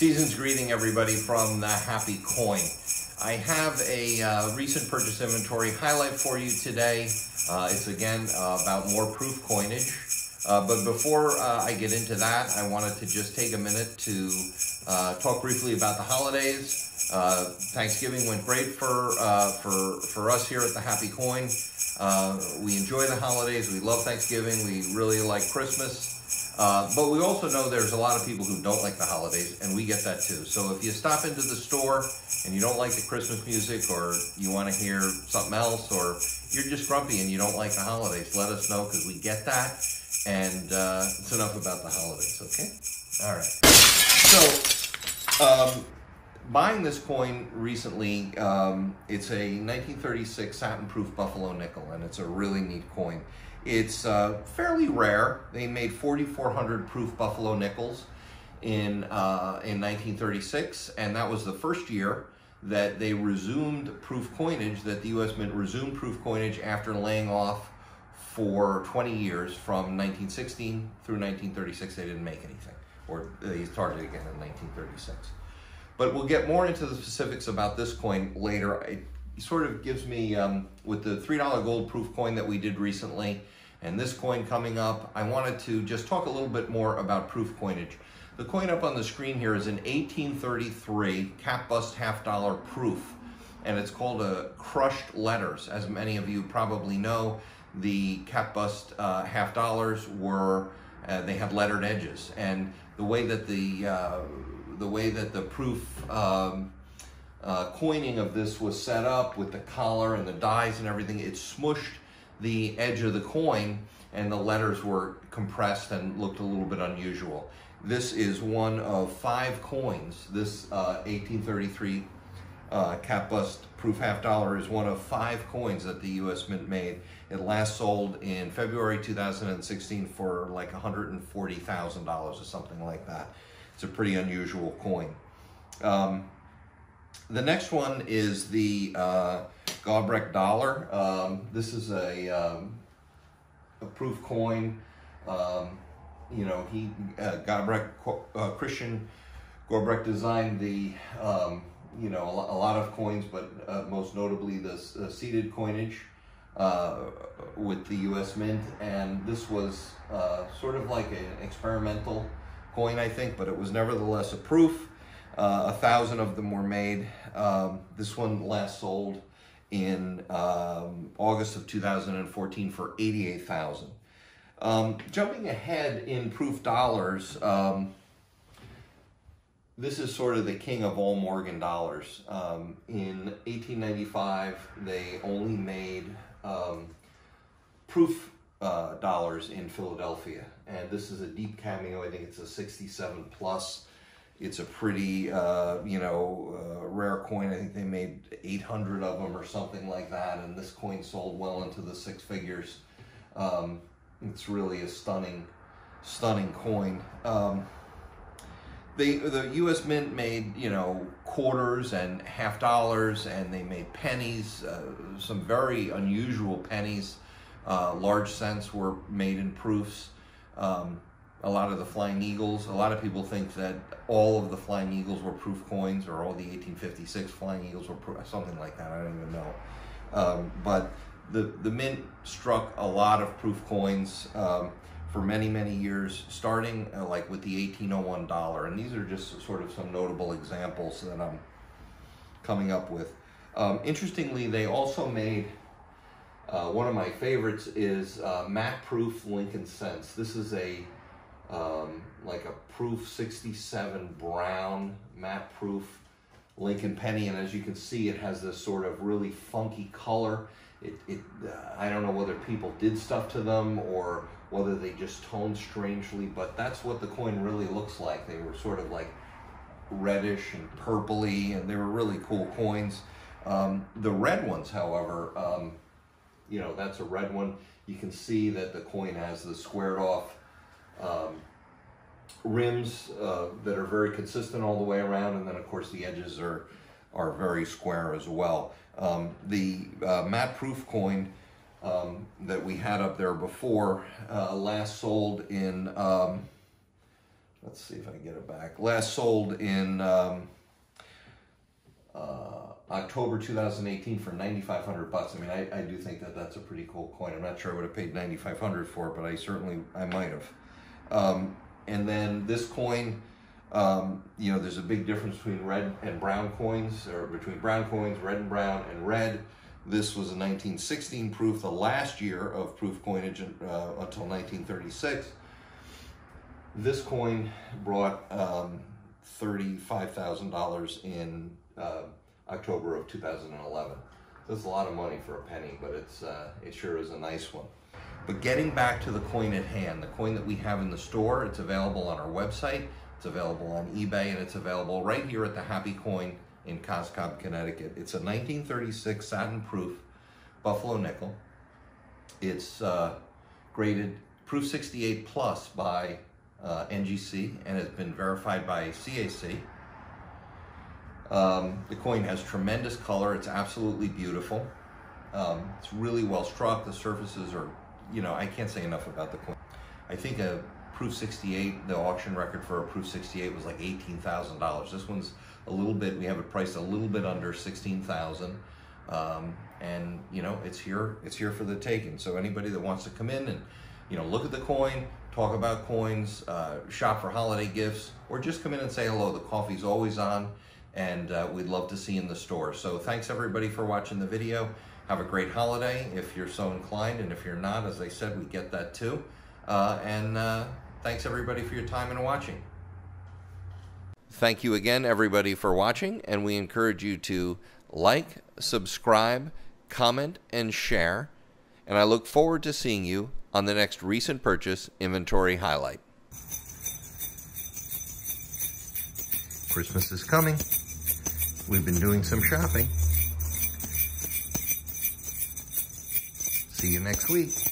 Season's greeting, everybody, from the Happy Coin. I have a uh, recent purchase inventory highlight for you today. Uh, it's again uh, about more proof coinage. Uh, but before uh, I get into that, I wanted to just take a minute to uh, talk briefly about the holidays. Thanksgiving went great for, for, for us here at the Happy Coin. we enjoy the holidays. We love Thanksgiving. We really like Christmas. Uh, but we also know there's a lot of people who don't like the holidays, and we get that too. So if you stop into the store and you don't like the Christmas music, or you want to hear something else, or you're just grumpy and you don't like the holidays, let us know because we get that. And uh, it's enough about the holidays, okay? All right. So, um, buying this coin recently, um, it's a 1936 satin-proof buffalo nickel, and it's a really neat coin. It's uh, fairly rare. They made 4,400 proof buffalo nickels in, uh, in 1936, and that was the first year that they resumed proof coinage, that the U.S. Mint resumed proof coinage after laying off for 20 years from 1916 through 1936. They didn't make anything, or they started again in 1936. But we'll get more into the specifics about this coin later. Sort of gives me, um, with the $3 gold proof coin that we did recently, and this coin coming up, I wanted to just talk a little bit more about proof coinage. The coin up on the screen here is an 1833 cap bust half dollar proof, and it's called a crushed letters. As many of you probably know, the cap bust uh, half dollars were, uh, they had lettered edges, and the way that the, uh, the way that the proof um, uh, coining of this was set up with the collar and the dies and everything, it smushed the edge of the coin and the letters were compressed and looked a little bit unusual. This is one of five coins. This uh, 1833 uh, cap bust proof half dollar is one of five coins that the U.S. Mint made. It last sold in February 2016 for like $140,000 or something like that. It's a pretty unusual coin. Um, the next one is the uh, dollar. Um, this is a, um, a proof coin. Um, you know, he uh, uh, Christian Gobrecht designed the, um, you know, a, lot of coins, but uh, most notably the seated coinage uh, with the U.S. Mint, and this was uh, sort of like an experimental coin, I think, but it was nevertheless a proof. Uh, a thousand of them were made. Um, this one last sold in um, August of 2014 for 88,000. Um, jumping ahead in proof dollars, um, this is sort of the king of all Morgan dollars. Um, in 1895, they only made um, proof uh, dollars in Philadelphia, and this is a deep cameo. I think it's a 67 plus. It's a pretty, uh, you know, uh, rare coin. I think they made 800 of them or something like that, and this coin sold well into the six figures. Um, it's really a stunning, stunning coin. Um, they, the U.S. Mint made, you know, quarters and half dollars, and they made pennies, uh, some very unusual pennies. Uh, large cents were made in proofs. Um, a lot of the Flying Eagles. A lot of people think that all of the Flying Eagles were proof coins, or all the 1856 Flying Eagles were proof, something like that. I don't even know. Um, but the the mint struck a lot of proof coins um, for many many years, starting uh, like with the 1801 dollar. And these are just sort of some notable examples that I'm coming up with. Um, interestingly, they also made. Uh, one of my favorites is uh, proof Lincoln cents. This is a um, like a proof 67 brown matte proof Lincoln penny and as you can see it has this sort of really funky color. It, it uh, I don't know whether people did stuff to them or whether they just toned strangely but that's what the coin really looks like. They were sort of like reddish and purpley and they were really cool coins. Um, the red ones however um, you know that's a red one. You can see that the coin has the squared off um, rims uh, that are very consistent all the way around, and then of course the edges are are very square as well. Um, the uh, matte proof coin um, that we had up there before uh, last sold in um, let's see if I can get it back. Last sold in um, uh, October 2018 for 9,500 bucks. I mean, I, I do think that that's a pretty cool coin. I'm not sure I would have paid 9,500 for it, but I certainly, I might have. Um, and then this coin, um, you know, there's a big difference between red and brown coins, or between brown coins, red and brown, and red. This was a 1916 proof, the last year of proof coinage uh, until 1936. This coin brought um, $35,000 in uh, October of 2011. That's a lot of money for a penny, but it's uh, it sure is a nice one. But getting back to the coin at hand, the coin that we have in the store, it's available on our website, it's available on eBay, and it's available right here at the Happy Coin in Cos Cob, Connecticut. It's a 1936 satin proof Buffalo nickel. It's uh, graded proof 68 plus by uh, NGC and has been verified by CAC. Um, the coin has tremendous color. It's absolutely beautiful. Um, it's really well struck. The surfaces are, you know, I can't say enough about the coin. I think a Proof 68, the auction record for a Proof 68 was like $18,000. This one's a little bit, we have it priced a little bit under 16,000. Um, and you know, it's here, it's here for the taking. So anybody that wants to come in and, you know, look at the coin, talk about coins, uh, shop for holiday gifts, or just come in and say hello. The coffee's always on and uh, we'd love to see in the store. So thanks everybody for watching the video. Have a great holiday if you're so inclined, and if you're not, as I said, we get that too. Uh, and uh, thanks everybody for your time and watching. Thank you again, everybody, for watching, and we encourage you to like, subscribe, comment, and share. And I look forward to seeing you on the next recent purchase inventory highlight. Christmas is coming. We've been doing some shopping. See you next week.